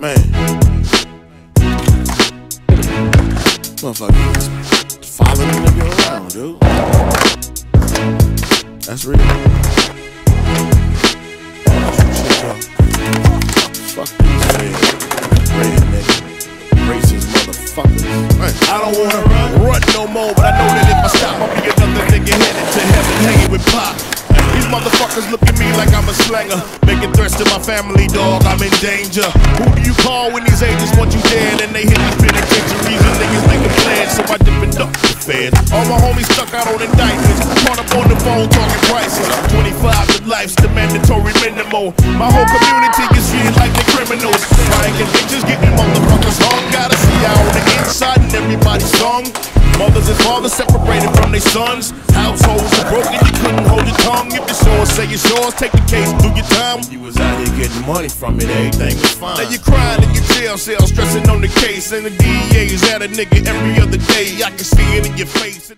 Man. Motherfucker following the nigga around, dude. That's real. Fuck these red, red nigga. Racist motherfuckers. I don't wanna run no more, but I know that if I stop, I'll be another nigga headed to heaven, hanging with pop. These motherfuckers look at me like I'm a slanger, making threats to my family, dog. I'm in danger. Who do you call when these agents want you dead and they hit these penitentiaries and niggas make a plan? So I dip it up the feds. All my homies stuck out on indictments, caught up on the phone talking prices. 25 to life's the mandatory minimum. My whole community is treated like the criminals. Trying convictions, getting motherfuckers hung. Gotta see how on the inside and everybody's song. Mothers and fathers separated from their sons. Households are broken, tongue. If it's yours, say it's yours. Take the case, do your time. You was out here getting money from it, everything was fine. Now you crying in your jail cell, stressing on the case. And the DEA is at a nigga every other day. I can see it in your face.